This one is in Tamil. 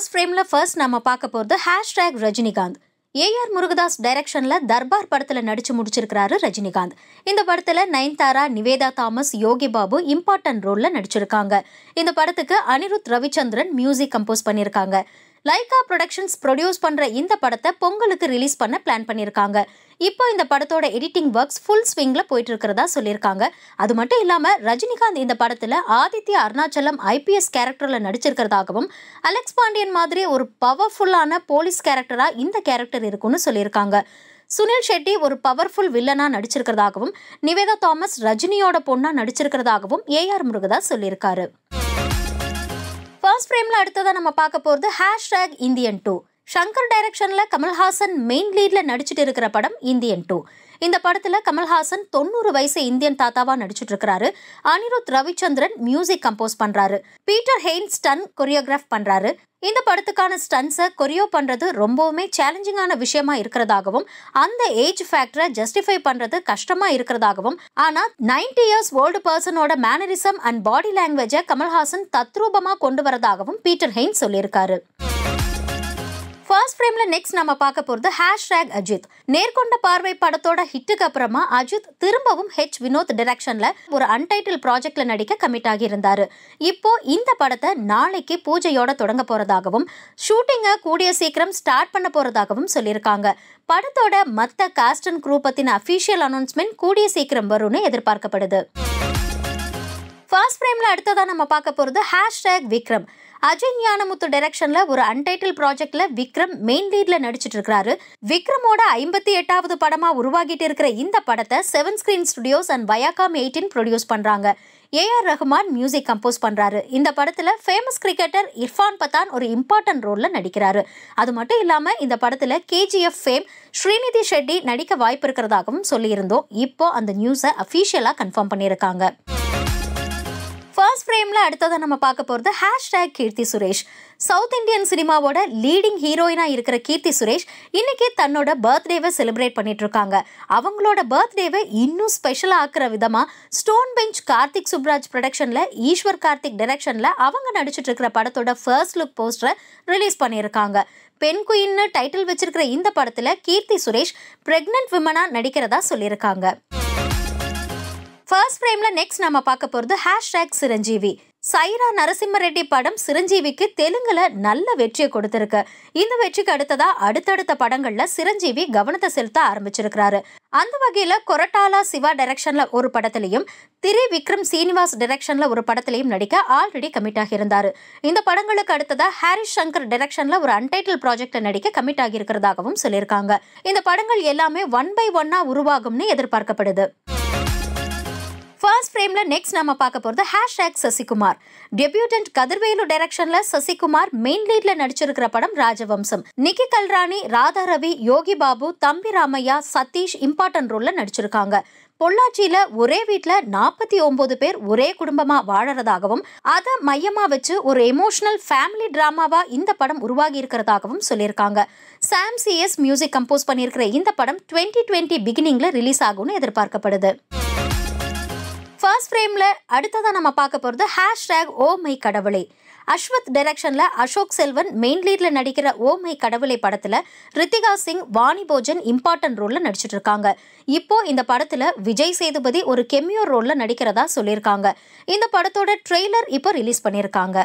ஃபர்ஸ்ட் ஃப்ரேமில் ஃபர்ஸ்ட் நம்ம பார்க்க போகிறது ஹேஷ்டேக் ரஜினிகாந்த். ஏஆர் முருகதாஸ் டைரக்ஷன்ல தர்பார் படத்துல நடிச்சு முடிச்சிருக்கிறாரு ரஜினிகாந்த். இந்த படத்துல நயன்தாரா நிவேதா தாமஸ் யோகி பாபு இம்பார்ட்டன்ட் ரோலில் நடிச்சிருக்காங்க. இந்த படத்துக்கு அனிருத் ரவிச்சந்திரன் மியூசிக் கம்போஸ் பண்ணியிருக்காங்க லைகா ப்ரொடக்ஷன்ஸ் ப்ரொடியூஸ் பண்ற இந்த படத்தை பொங்கலுக்கு ரிலீஸ் பண்ண பிளான் பண்ணியிருக்காங்க இப்போ இந்த படத்தோட எடிட்டிங் ஒர்க்ஸ் ஃபுல் ஸ்விங்ல போயிட்டு இருக்கிறதா சொல்லியிருக்காங்க. அது மட்டும் இல்லாம ரஜினிகாந்த் இந்த படத்துல ஆதித்ய அருணாச்சலம் ஐபிஎஸ் கேரக்டர்ல நடிச்சிருக்கிறதாகவும் அலெக்ஸ் பாண்டியன் மாதிரி ஒரு பவர்ஃபுல்லான போலீஸ் கேரக்டரா இந்த கேரக்டர் இருக்கும்னு சொல்லியிருக்காங்க. சுனில் ஷெட்டி ஒரு பவர்ஃபுல் வில்லனா நடிச்சிருக்கிறதாகவும் நிவேதா தாமஸ் ரஜினியோட பொண்ணா நடிச்சிருக்கிறதாகவும் ஏஆர் முருகதாஸ் சொல்லியிருக்காரு. ஃபர்ஸ்ட் ஃப்ரேம்ல அடுத்ததா நம்ம பார்க்க போகிறது ஹேஷ்டேக் இந்தியன் டூ ஷங்கர் டைரக்ஷனில் கமல்ஹாசன் மெயின் லீடில் நடிச்சிட்டு இருக்கிற படம் இந்தியன் டூ இந்த படத்துல கமல்ஹாசன் தொண்ணூறு வயசு இந்தியன் தாத்தாவா நடிச்சிட்டு இருக்கிறாரு அனிருத் ரவிச்சந்திரன் மியூசிக் கம்போஸ் பண்றாரு. பீட்டர் ஹெயின் ஸ்டன் கொரியோகிராஃப் பண்றாரு. இந்த படத்துக்கான ஸ்டன்ஸை கொரியோ பண்ணுறது ரொம்பவுமே சேலஞ்சிங்கான விஷயமா இருக்கிறதாகவும் அந்த ஏஜ் ஃபேக்டரை ஜஸ்டிஃபை பண்ணுறது கஷ்டமாக இருக்கிறதாகவும் ஆனால் நைன்டி இயர்ஸ் ஓல்டு பர்சனோட மேனரிசம் அண்ட் பாடி லாங்குவேஜை கமல்ஹாசன் தத்ரூபமாக கொண்டு வரதாகவும் பீட்டர் ஹெயின் சொல்லியிருக்காரு. ஃபர்ஸ்ட் ஃப்ரேம்ல நெக்ஸ்ட் நம்ம பார்க்க போறது ஹேஷ்டேக் அஜித். நேர்கொண்ட பார்வை படத்தோட ஹிட்டுக்கு அப்புறமா அஜித் திரும்பவும் ஹெச் வினோத் டிரெக்ஷன்ல ஒரு அன்டைட்டில் ப்ராஜெக்ட்ல நடிக்க கமிட் ஆகி இருந்தாரு இப்போ இந்த படத்தை நாளைக்கு பூஜையோட தொடங்க போறதாகவும் ஷூட்டிங்கை கூடிய சீக்கிரம் ஸ்டார்ட் பண்ண போறதாகவும் சொல்லியிருக்காங்க. படத்தோட மத்த காஸ்ட் அண்ட் குரூ பத்தின அஃபீஷியல் அனௌன்ஸ்மெண்ட் கூடிய சீக்கிரம் வரும்னு எதிர்பார்க்கப்படுது. ஃபர்ஸ்ட் ஃப்ரேம்ல அடுத்ததான் நம்ம பார்க்க போறது ஹேஷ்டேக் விக்ரம் அஜய் ஞானமுத்து டைரக்ஷன்ல ஒரு அன்டைட்டில் ப்ராஜெக்ட்ல விக்ரம் மெயின் லீட்ல நடிச்சிட்டு இருக்கிறாரு விக்ரமோட ஐம்பத்தி எட்டாவது படமா உருவாகிட்டு இருக்கிற இந்த படத்தை seven screen studios and Viacom eighteen produce பண்றாங்க. ஏஆர் ரஹ்மான் மியூசிக் கம்போஸ் பண்றாரு. இந்த படத்துல ஃபேமஸ் கிரிக்கெட்டர் இர்ஃபான் பத்தான் ஒரு இம்பார்ட்டன்ட் ரோல்ல நடிக்கிறாரு. அது மட்டும் இல்லாம இந்த படத்துல கேஜிஎஃப் ஃபேம் ஸ்ரீநிதி ஷெட்டி நடிக்க வாய்ப்பு இருக்கிறதாகவும் சொல்லியிருந்தோம். இப்போ அந்த நியூஸை அஃபீஷியலா கன்ஃபார்ம் பண்ணியிருக்காங்க. ஃபர்ஸ்ட் ஃப்ரேம்ல அடுத்ததை நம்ம பார்க்க போகிறது hashtag Keerthy Suresh. South Indian சினிமாவோட லீடிங் ஹீரோயினா இருக்கிற கீர்த்தி சுரேஷ் இன்னைக்கு தன்னோட பர்த்டேவை செலிப்ரேட் பண்ணிட்டு இருக்காங்க. அவங்களோட பர்த்டேவை இன்னும் ஸ்பெஷலாக ஆக்குற விதமாக ஸ்டோன் பெஞ்ச் கார்த்திக் சுப்ராஜ் ப்ரொடக்ஷனில் ஈஸ்வர் கார்த்திக் டைரக்ஷனில் அவங்க நடிச்சிட்டு இருக்கிற படத்தோட ஃபர்ஸ்ட் லுக் போஸ்டரை ரிலீஸ் பண்ணியிருக்காங்க. பெண் குயின்னு டைட்டில் வச்சிருக்கிற இந்த படத்தில் கீர்த்தி சுரேஷ் பிரெக்னன்ட் விமனாக நடிக்கிறதா சொல்லியிருக்காங்க. ஃபர்ஸ்ட் ஃப்ரேம்ல நெக்ஸ்ட் நம்ம பார்க்க போறது ஹேஷ்டேக் சிரஞ்சீவி. சைரா நரசிம்ம ரெட்டி படம் சிரஞ்சீவிக்கு தெலுங்குல நல்ல வெற்றியை கொடுத்திருக்கு. இந்த வெற்றிக்கு அடுத்ததா அடுத்தடுத்த படங்கள்ல சிரஞ்சீவி கவனத்தை செலுத்த ஆரம்பிச்சிருக்கிறாரு. அந்த வகையில கொரட்டாலா சிவா டைரக்ஷன்ல ஒரு படத்திலையும் திரி விக்ரம் சீனிவாஸ் டைரக்ஷன்ல ஒரு படத்திலையும் நடிக்க ஆல்ரெடி கமிட் ஆகியிருந்தாரு. இந்த படங்களுக்கு அடுத்ததா ஹாரிஸ் சங்கர் டைரக்ஷன்ல ஒரு அன்டைட்டில் ப்ராஜெக்ட்ல நடிக்க கமிட் ஆகியிருக்கிறதாகவும் சொல்லியிருக்காங்க. இந்த படங்கள் எல்லாமே ஒன் பை ஒன்னா உருவாகும்னு எதிர்பார்க்கப்படுது. ஃபர்ஸ்ட் ஃப்ரேம்ல நெக்ஸ்ட் நம்ம பார்க்க போகிறது ஹேஷ்டேக் சசிகுமார். டெபியூட்டன்ட் கதிர்வேலு டைரக்ஷன்ல சசிகுமார் மெயின் லீட்ல நடிச்சிருக்கிற படம் ராஜவம்சம். நிக்கி கல்ராணி ராதா ரவி யோகி பாபு தம்பி ராமையா சதீஷ் இம்பார்ட்டன்ட் ரோல்ல நடிச்சிருக்காங்க. பொள்ளாச்சியில ஒரே வீட்டில் நாற்பத்தி ஒன்பது பேர் ஒரே குடும்பமா வாழறதாகவும் அதை மையமா வச்சு ஒரு எமோஷனல் ஃபேமிலி டிராமாவா இந்த படம் உருவாகி இருக்கிறதாகவும் சொல்லியிருக்காங்க. சாம் சிஎஸ் மியூசிக் கம்போஸ் பண்ணியிருக்கிற இந்த படம் டுவெண்ட்டி டுவெண்ட்டி பிகினிங்ல ரிலீஸ் ஆகும்னு எதிர்பார்க்கப்படுது. ஃபர்ஸ்ட் ஃப்ரேமில் அடுத்ததாக நம்ம பார்க்க போகிறது ஹேஷ்டேக் ஓ மை கடவுளே. அஸ்வத் டைரக்ஷனில் அசோக் செல்வன் மெயின் லீடில் நடிக்கிற ஓ மை கடவுளை படத்தில் ரித்திகா சிங் வாணி போஜன் இம்பார்ட்டன்ட் ரோலில் நடிச்சிட்டு இருக்காங்க. இப்போ இந்த படத்தில் விஜய் சேதுபதி ஒரு கெமியோ ரோலில் நடிக்கிறதா சொல்லியிருக்காங்க. இந்த படத்தோட ட்ரெய்லர் இப்போ ரிலீஸ் பண்ணியிருக்காங்க.